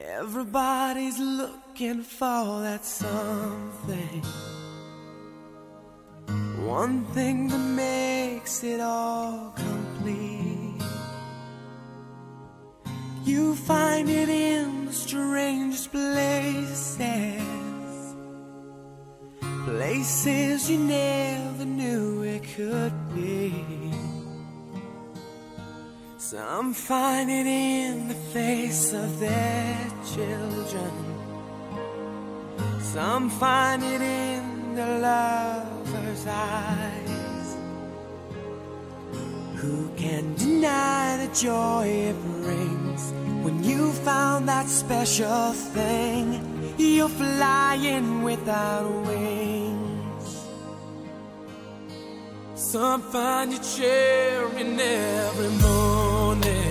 Everybody's looking for that something. One thing that makes it all complete. You find it in the strangest places. Places you never knew it could be. Some find it in the face of their children. Some find it in the lover's eyes. Who can deny the joy it brings when you found that special thing? You're flying without wings. Some find you cheering every morning.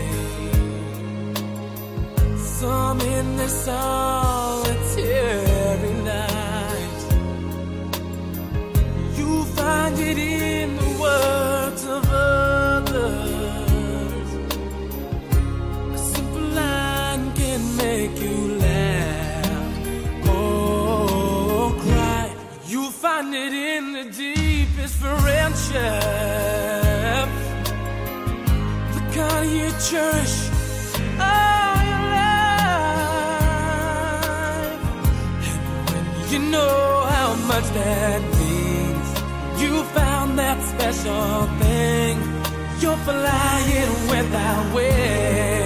Solitary night. You find it in the words of others. A simple line can make you laugh or cry. You find it in the deepest friendship. The kind you cherish how much that means, you found that special thing. You're flying without wings.